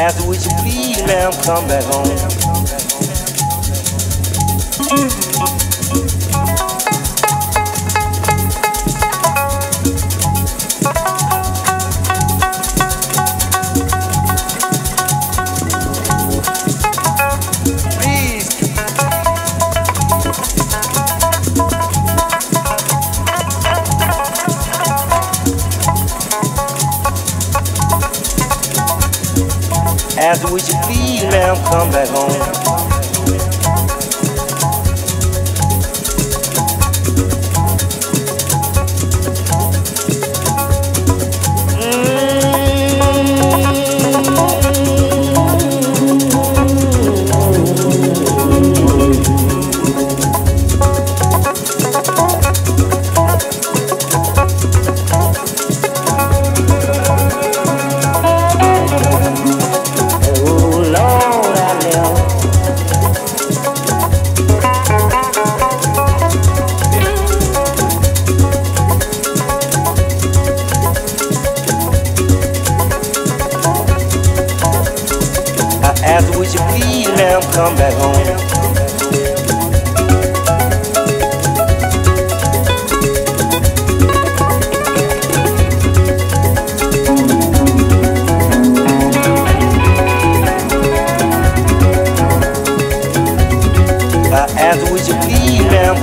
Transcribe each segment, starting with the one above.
After which, please, ma'am, come back home. after would you please, ma'am, come back home.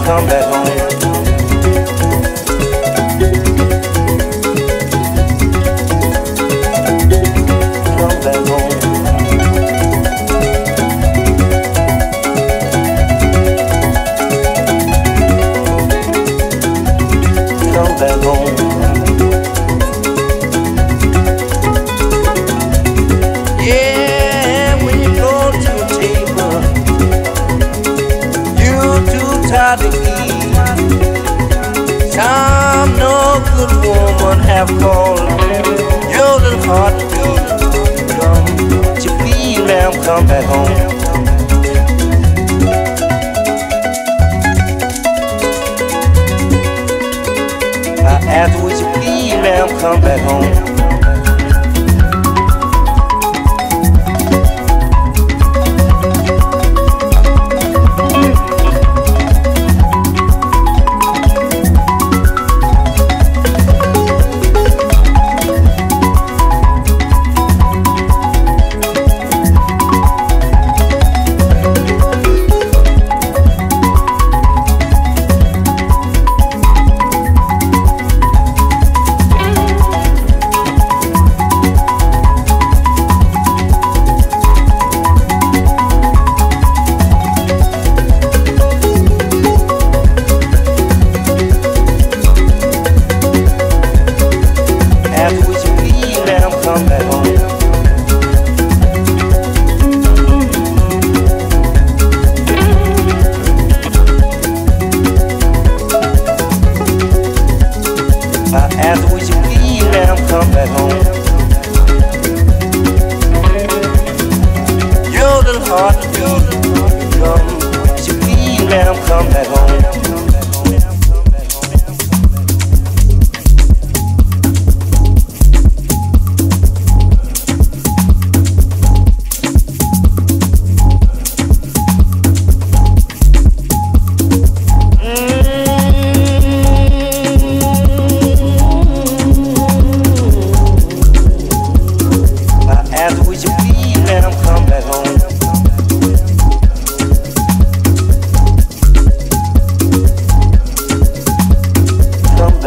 come back. commodity. Some no good woman have called. Your little heart to come to please, ma'am, come back home.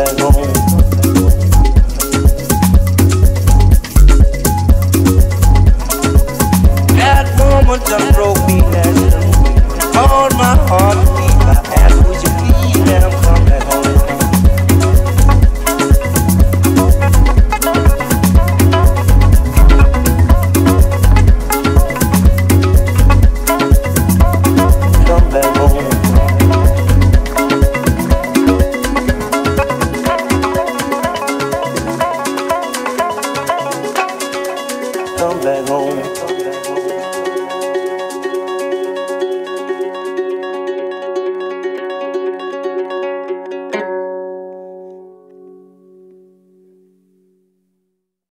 their own.